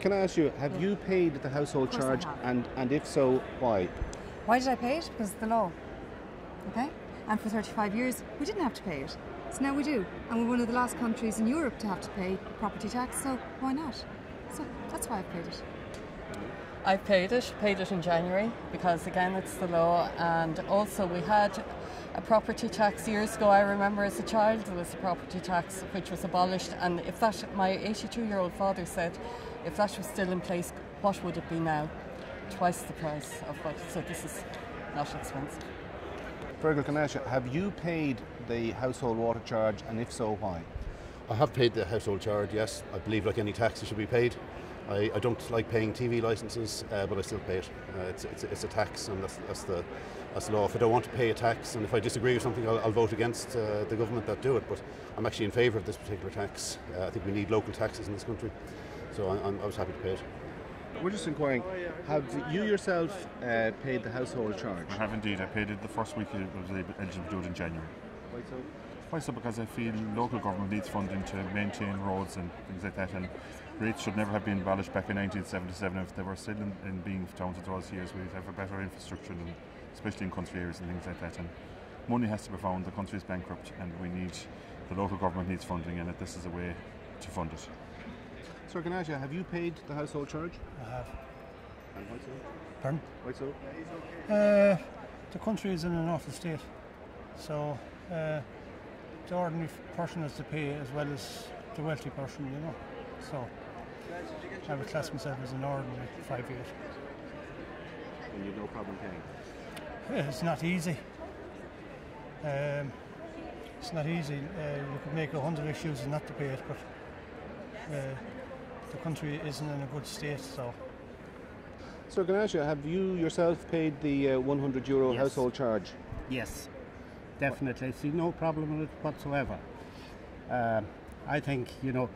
Can I ask you, have you paid the household charge, and and if so, why? Why did I pay it? Because of the law. Okay? And for 35 years, we didn't have to pay it. So now we do. And we're one of the last countries in Europe to have to pay property tax, so why not? So that's why I've paid it. I've paid it, paid it in January because again it's the law and also we had a property tax years ago. I remember as a child there was a property tax which was abolished and if that my 82 year old father said if that was still in place what would it be now? Twice the price of what so this is not expensive. Fergal, you, have you paid the household water charge, and if so, why? I have paid the household charge, yes. I believe, like any tax, it should be paid. I, I don't like paying TV licenses, uh, but I still pay it. Uh, it's, it's, it's a tax, and that's, that's, the, that's the law. If I don't want to pay a tax, and if I disagree with something, I'll, I'll vote against uh, the government that do it. But I'm actually in favour of this particular tax. Uh, I think we need local taxes in this country, so I, I'm, I was happy to pay it. We're just inquiring, have you yourself uh, paid the household charge? I have indeed. I paid it the first week I was eligible to do it in January. Why so? Because I feel local government needs funding to maintain roads and things like that, and rates should never have been abolished back in 1977. If they were still in, in being towns of those years, we'd have a better infrastructure, than, especially in country areas and things like that. And money has to be found. The country is bankrupt, and we need the local government needs funding, and this is a way to fund it. Sir, can I ask you, have you paid the household charge? I have. And why so? Pardon? Why so? Uh, the country is in an awful state, so uh, the ordinary person has to pay as well as the wealthy person, you know. So I would class myself as an ordinary five years. And you've no problem paying? Uh, It's not easy. Um, it's not easy. Uh, you could make a hundred excuses not to pay it, but uh, the country isn't in a good state, so Sir, can ask you, have you yourself paid the uh, 100 euro Yes. household charge? Yes, definitely. I see no problem with it whatsoever. Um, I think, you know,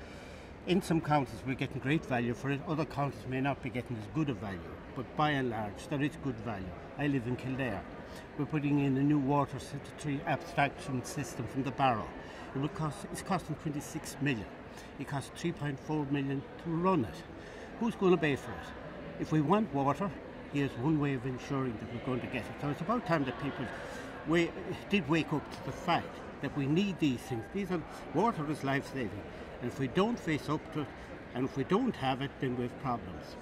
in some counties we're getting great value for it, other counties may not be getting as good a value, but by and large there is good value. I live in Kildare. We're putting in a new water sanitary abstraction system from the barrow. It will cost, it's costing 26 million. It costs 3.4 million to run it. Who's going to pay for it? If we want water, here's one way of ensuring that we're going to get it. So it's about time that people wa- did wake up to the fact that we need these things. These are water is life saving, and if we don't face up to it, and if we don't have it, then we have problems.